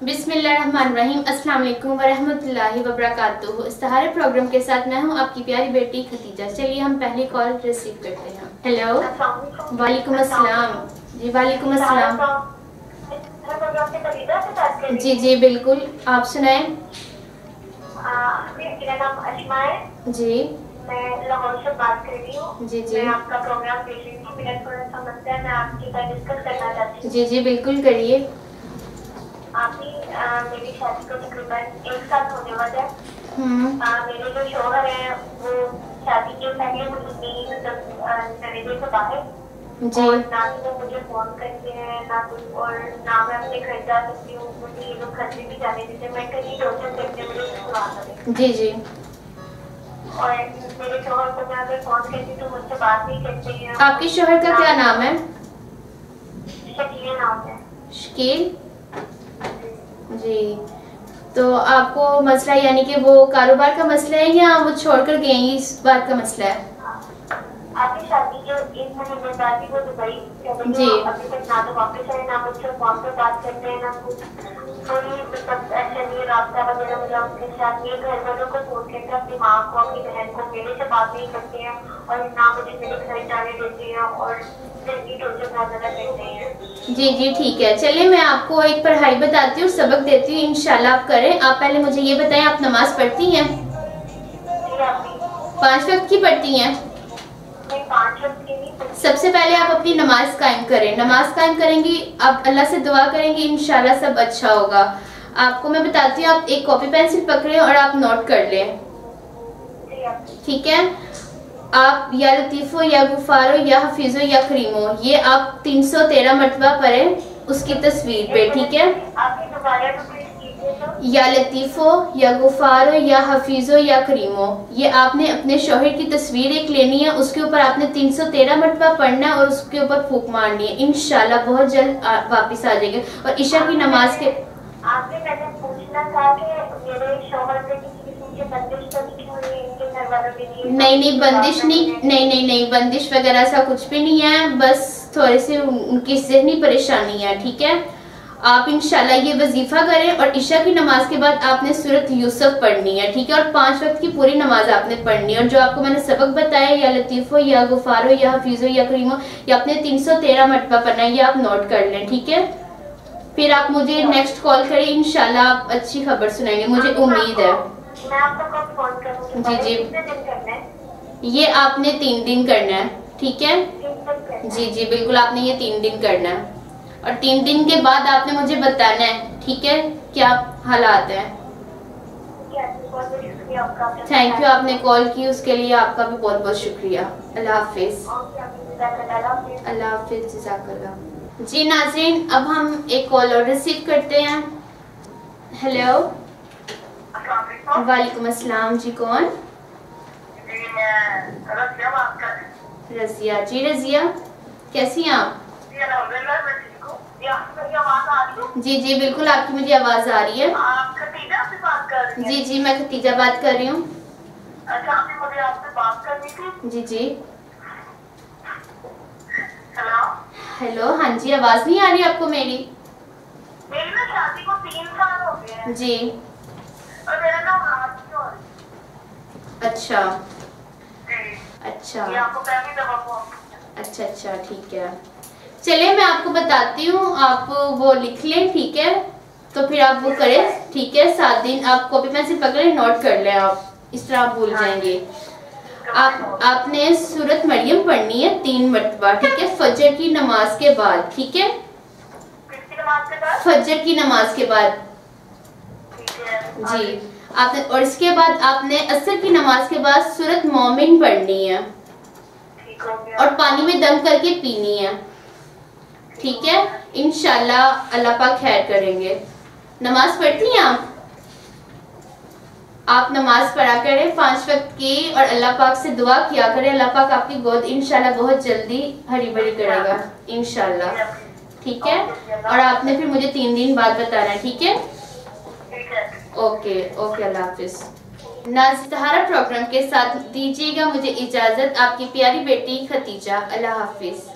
बिस्मिल्लाहिर्रहमानिर्रहीम। अस्सलाम वालेकुम वरहमतुल्लाहि वबरकातुहू। इस्ताहार प्रोग्राम के साथ मैं हूँ आपकी प्यारी बेटी खतीजा। चलिए हम पहली कॉल रिसीव करते हैं। हेलो। वालेकुम अस्सलाम। जी वालेकुम अस्सलाम। जी जी बिल्कुल। आप सुनाए। मेरा नाम अशमा है। जी। मैं लाहौर से बात कर रही हूँ। जी जी। मैं आपका प्रोग्राम देख रही थी मेरा थोड़ा सा मसला मैं आपके साथ डिस्कस करना चाहती हूँ। जी जी बिल्कुल करिए। मेरी शादी को तकरीबन एक साल होने वाला है। हम्म। मेरे जो शोहर हैं वो शादी के पहले मुझे नहीं मतलब बाहर। जी। और ना ही वो मुझे फ़ोन करते हैं ना कुछ और ना मैं अपने घर जा सकती हूँ। मुझे ये लोग घर भी जाने देते मैं कहीं टोचन करते मुझे जी जी। और मेरे शोहर को मैं अगर फ़ोन करती हूँ तो मुझसे बात नहीं करते हैं। आपके शोहर का क्या नाम है? शकील नाम है। शकील? जी। तो आपको मसला यानी कि वो कारोबार का मसला है या वो छोड़कर गए इस बात का मसला है? आपकी शादी के एक महीने बाद ही वो दुबई चले जी। गए अभी तक ना तो वापस आए ना मुझसे फ़ोन पे बात करते हैं ना कुछ। कोई मतलब ऐसा नहीं रास्ता वगैरह मुझे उनके साथ नहीं घर वालों को फ़ोन करके अपनी माँ को अपनी बहन को मेरे से बात नहीं करते हैं और ना मुझे मेरे घर जाने देते हैं और ज़िंदगी टोचे बहुत ज़्यादा करते हैं। जी जी ठीक है। चलिए मैं आपको एक पढ़ाई बताती हूँ सबक देती हूँ इंशाल्लाह आप करें। आप पहले मुझे ये बताएँ आप नमाज़ पढ़ती हैं? पाँच वक्त की पढ़ती हैं? सबसे पहले आप अपनी नमाज़ कायम करें। नमाज़ कायम करेंगी, आप अल्लाह से दुआ करेंगी, इंशाल्लाह सब अच्छा होगा। आपको मैं बताती हूँ, आप एक कॉपी पेंसिल पकड़ें और आप नोट कर लें। ठीक है? आप या लतीफ़ो, या गुफारो, या हफीज़ो, या करीमो, ये आप 313 सौ मरतबा पढ़ें, उसकी तस्वीर पे, ठीक है? या लतीफ़ो या गुफारो या हफीज़ो या करीमो। ये आपने अपने शोहर की तस्वीर एक लेनी है उसके ऊपर आपने 313 मरतबा पढ़ना है और उसके ऊपर फूक मारनी है। इंशाल्लाह बहुत जल्द वापस आ जाएँगे। और ईशा की नमाज़ के आपसे मैंने पूछना था कि मेरे शोहर पे किसी किस्म की बंदिश तो नहीं इनके घर वालों के लिए? नहीं नहीं बंदिश नहीं नहीं नहीं नहीं बंदिश वगैरह ऐसा कुछ भी नहीं है। बस थोड़े से उनकी जहनी परेशानी है ठीक है? आप इंशाल्लाह ये वजीफा करें और ईशा की नमाज़ के बाद आपने सूरत यूसुफ पढ़नी है ठीक है? और पाँच वक्त की पूरी नमाज़ आपने पढ़नी है। और जो आपको मैंने सबक बताया या लतीफ़ो या गुफारो या हफीज़ो या करीमो ये आपने 313 मरतबा पढ़ना है ये आप नोट कर लें ठीक है? फिर आप मुझे नेक्स्ट कॉल करें इंशाल्लाह आप अच्छी खबर सुनाएँगे मुझे उम्मीद है। जी, जी। है? ये आपने तीन दिन करना है ठीक है? तीन है। जी जी बिल्कुल आपने ये तीन दिन करना है। और तीन दिन के बाद आपने मुझे बताना है, ठीक है क्या हालात हैं थैंक यू आपने कॉल की, उसके लिए आपका भी बहुत बहुत शुक्रिया अल्लाह हाफिज। अल्लाह हाफिज जज़ाकल्लाह जी नाजरीन, अब हम एक कॉल और रिसीव करते हैं हेलो वालेकुम। अस्सलाम, जी कौन। रजिया जी, रजिया कैसी हैं आप जी। जी, बिल्कुल आपकी मुझे आवाज़ आ रही है। आप खतीजा से बात कर रही हैं? जी जी मैं खतीजा बात कर रही हूँ। अच्छा, आपने मुझे आपसे बात करनी थी। जी जी। हेलो? हेलो हाँ जी आवाज़ नहीं आ रही आपको मेरी? मेरी ना शादी को तीन साल हो गए हैं। जी। और मेरा ना नहीं अच्छा। अच्छा। ये आपको पहली दफ़ा फ़ोन अच्छा अच्छा ठीक है। चलिए मैं आपको बताती हूँ आप वो लिख लें ठीक है? तो फिर आप वो करें ठीक है? सात दिन आप कॉपी पेंसिल पकड़े नोट कर लें आप। इस तरह आप भूल जाएँगे। आप आपने सूरत मरियम पढ़नी है तीन मरतबा ठीक है? फजर की नमाज़ के बाद ठीक है? फजर की नमाज़ के बाद। जी। आपने और इसके बाद आपने असर की नमाज़ के बाद सूरत मोमिन पढ़नी है। हो और पानी में दम करके पीनी है। ठीक है? इनशाला अल्लाह पाक खैर करेंगे। नमाज़ पढ़ती हैं आप? आप नमाज़ पढ़ा करें पाँच वक्त की और अल्लाह पाक से दुआ किया करें। अल्लाह पाक आपकी गोद इंशाल्लाह बहुत जल्दी हरी भरी करेगा। इनशाला ठीक है? और आपने फिर मुझे तीन दिन बाद बताना है, ठीक है? ओके ओके, अल्लाह हाफिज। नाजतहारा प्रोग्राम के साथ दीजिएगा मुझे इजाज़त। आपकी प्यारी बेटी खतीजा, अल्लाह हाफिज।